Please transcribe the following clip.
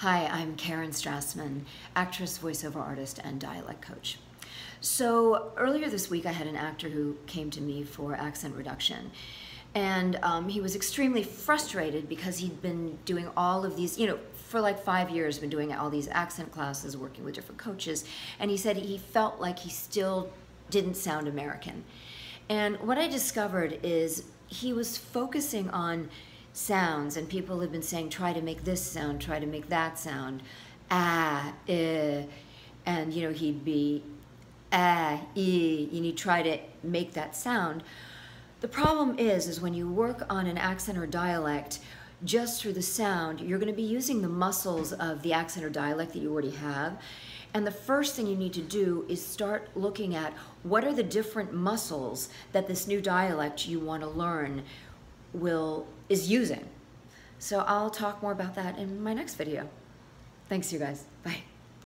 Hi, I'm Karen Strassman, actress, voiceover artist, and dialect coach. So earlier this week, I had an actor who came to me for accent reduction. And um, he was extremely frustrated because he'd been doing all of these, you know, for like five years, been doing all these accent classes, working with different coaches. And he said he felt like he still didn't sound American. And what I discovered is he was focusing on sounds and people have been saying try to make this sound try to make that sound. Ah eh, and you know he'd be ah e and he'd try to make that sound. The problem is is when you work on an accent or dialect just through the sound you're going to be using the muscles of the accent or dialect that you already have and the first thing you need to do is start looking at what are the different muscles that this new dialect you want to learn will is using. So I'll talk more about that in my next video. Thanks you guys. Bye.